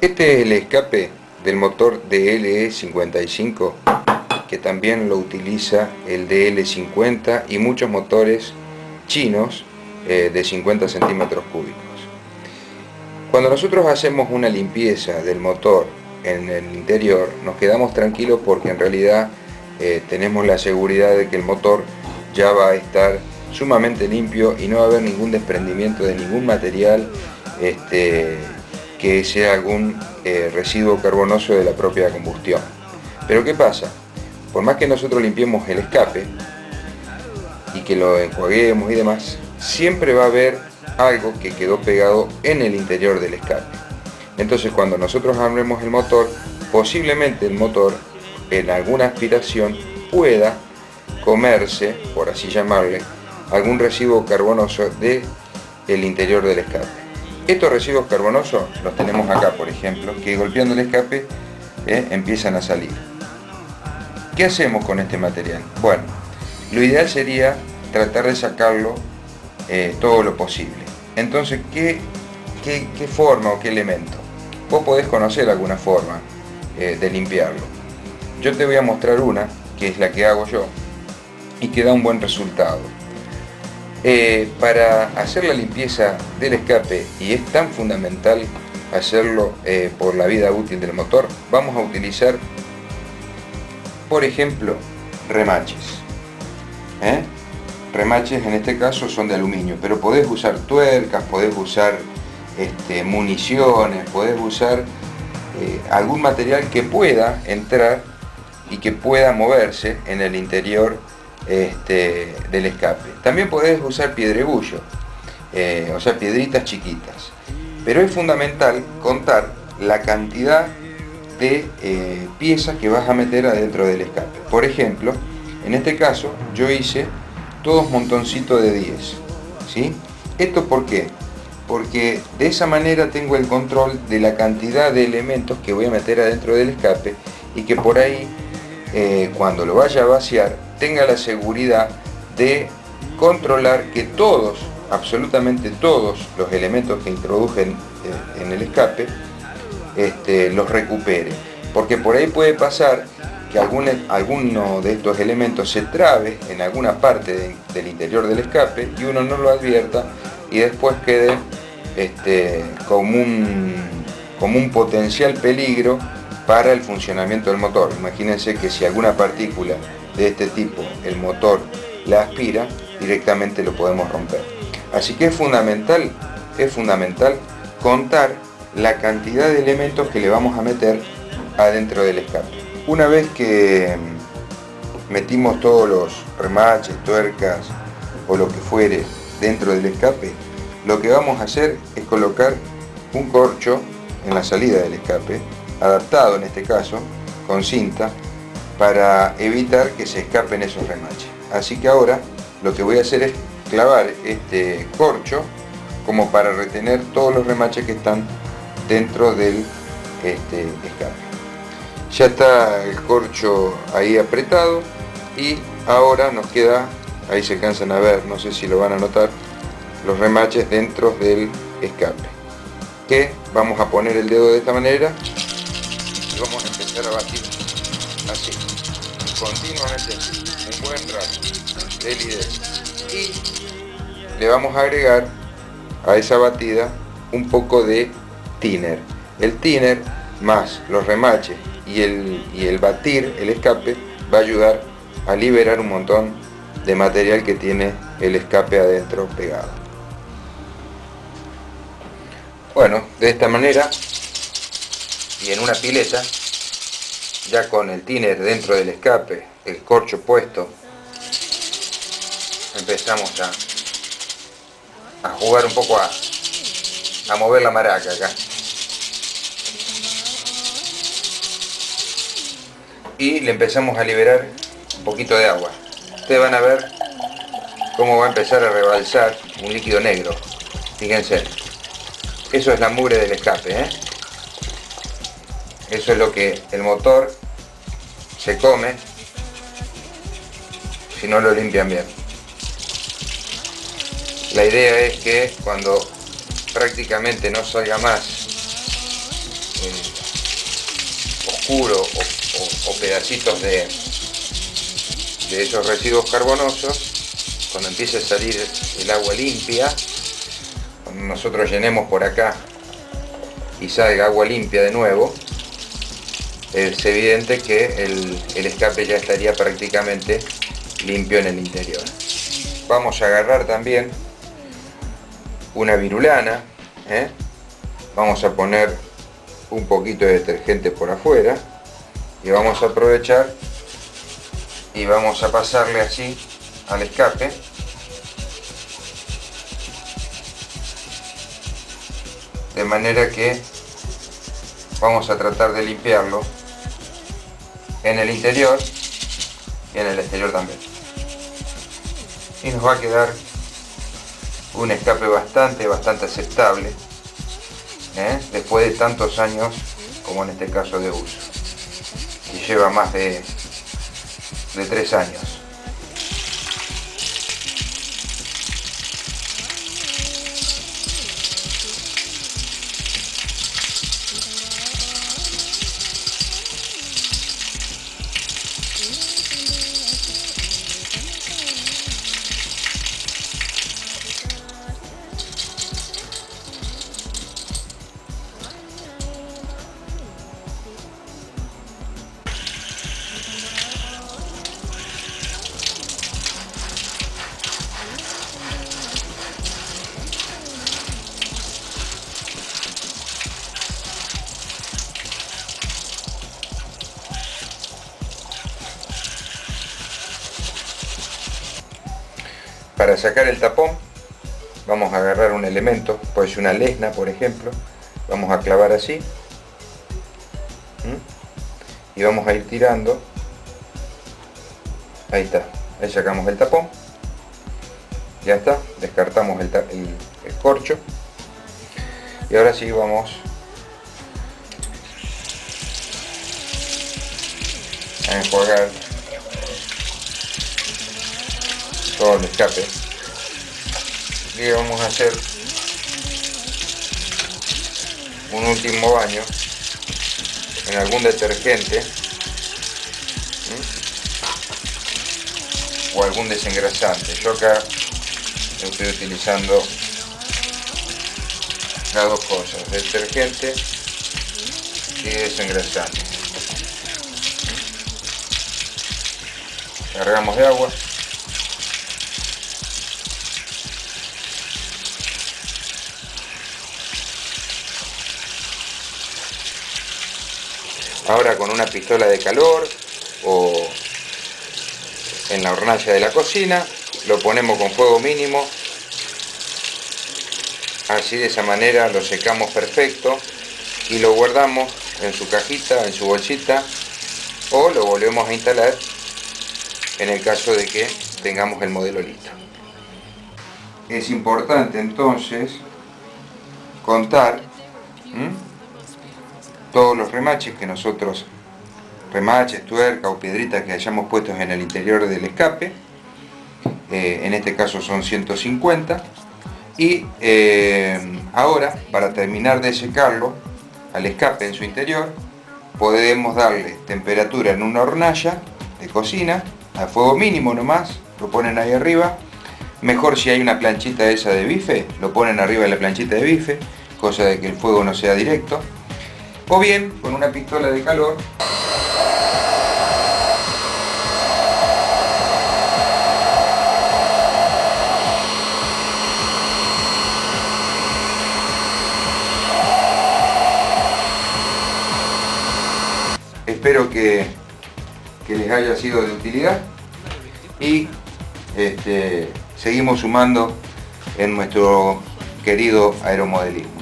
Este es el escape del motor DLE55 que también lo utiliza el DL50 y muchos motores chinos eh, de 50 centímetros cúbicos. Cuando nosotros hacemos una limpieza del motor en el interior nos quedamos tranquilos porque en realidad eh, tenemos la seguridad de que el motor ya va a estar sumamente limpio y no va a haber ningún desprendimiento de ningún material este, que sea algún eh, residuo carbonoso de la propia combustión. Pero ¿qué pasa? Por más que nosotros limpiemos el escape y que lo enjuaguemos y demás, siempre va a haber algo que quedó pegado en el interior del escape. Entonces cuando nosotros abremos el motor, posiblemente el motor en alguna aspiración pueda comerse, por así llamarle, algún residuo carbonoso del el interior del escape. Estos residuos carbonosos los tenemos acá, por ejemplo, que golpeando el escape eh, empiezan a salir. ¿Qué hacemos con este material? Bueno, lo ideal sería tratar de sacarlo eh, todo lo posible. Entonces, ¿qué, ¿qué, forma o qué elemento? Vos podés conocer alguna forma eh, de limpiarlo. Yo te voy a mostrar una, que es la que hago yo, y que da un buen resultado. Eh, para hacer la limpieza del escape, y es tan fundamental hacerlo eh, por la vida útil del motor, vamos a utilizar, por ejemplo, remaches. ¿eh? Remaches en este caso son de aluminio, pero podés usar tuercas, podés usar este, municiones, podés usar algún material que pueda entrar y que pueda moverse en el interior este, del escape. También podés usar piedregullo, eh, o sea, piedritas chiquitas. Pero es fundamental contar la cantidad de eh, piezas que vas a meter adentro del escape. Por ejemplo, en este caso yo hice todos montoncitos de 10. ¿sí? ¿Esto por qué? Porque de esa manera tengo el control de la cantidad de elementos que voy a meter adentro del escape y que por ahí, eh, cuando lo vaya a vaciar, tenga la seguridad de controlar que todos, absolutamente todos los elementos que introdujen eh, en el escape, este, los recupere. Porque por ahí puede pasar que alguno de estos elementos se trabe en alguna parte del interior del escape y uno no lo advierta y después quede este, como, un, como un potencial peligro para el funcionamiento del motor. Imagínense que si alguna partícula de este tipo el motor la aspira, directamente lo podemos romper. Así que es fundamental, es fundamental contar la cantidad de elementos que le vamos a meter adentro del escape. Una vez que metimos todos los remaches, tuercas o lo que fuere dentro del escape, lo que vamos a hacer es colocar un corcho en la salida del escape, adaptado en este caso, con cinta, para evitar que se escapen esos remaches. Así que ahora lo que voy a hacer es clavar este corcho como para retener todos los remaches que están dentro del este, escape. Ya está el corcho ahí apretado y ahora nos queda, ahí se cansan a ver, no sé si lo van a notar, los remaches dentro del escape. Que vamos a poner el dedo de esta manera y vamos a empezar a batir un buen rato de y le vamos a agregar a esa batida un poco de thinner el thinner más los remaches y el, y el batir el escape va a ayudar a liberar un montón de material que tiene el escape adentro pegado. Bueno de esta manera y en una pileta ya con el tiner dentro del escape, el corcho puesto, empezamos a, a jugar un poco a, a mover la maraca acá. Y le empezamos a liberar un poquito de agua. Ustedes van a ver cómo va a empezar a rebalsar un líquido negro. Fíjense. Eso es la mugre del escape. ¿eh? Eso es lo que el motor se come si no lo limpian bien. La idea es que cuando prácticamente no salga más eh, oscuro o, pedacitos de, de esos residuos carbonosos, cuando empiece a salir el agua limpia, cuando nosotros llenemos por acá y salga agua limpia de nuevo, es evidente que el, escape ya estaría prácticamente limpio en el interior. Vamos a agarrar también una virulana, ¿eh? vamos a poner un poquito de detergente por afuera y vamos a aprovechar y vamos a pasarle así al escape de manera que vamos a tratar de limpiarlo en el interior y en el exterior también y nos va a quedar un escape bastante bastante aceptable ¿eh? después de tantos años como en este caso de uso y lleva más de, de tres años Para sacar el tapón vamos a agarrar un elemento, puede ser una lesna por ejemplo, vamos a clavar así y vamos a ir tirando, ahí está, ahí sacamos el tapón, ya está, descartamos el, corcho y ahora sí vamos a enjuagar todo el escape. Y vamos a hacer un último baño en algún detergente o algún desengrasante. Yo acá estoy utilizando las dos cosas detergente y desengrasante. Cargamos de agua Ahora con una pistola de calor o en la hornalla de la cocina, lo ponemos con fuego mínimo. Así de esa manera lo secamos perfecto y lo guardamos en su cajita, en su bolsita o lo volvemos a instalar en el caso de que tengamos el modelo listo. Es importante entonces contar todos los remaches que nosotros, remaches, tuerca o piedritas que hayamos puesto en el interior del escape, eh, en este caso son 150, y eh, ahora para terminar de secarlo al escape en su interior, podemos darle temperatura en una hornalla de cocina, a fuego mínimo nomás, lo ponen ahí arriba, mejor si hay una planchita esa de bife, lo ponen arriba de la planchita de bife, cosa de que el fuego no sea directo, o bien con una pistola de calor. Espero que, les haya sido de utilidad y este, seguimos sumando en nuestro querido aeromodelismo